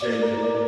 changing.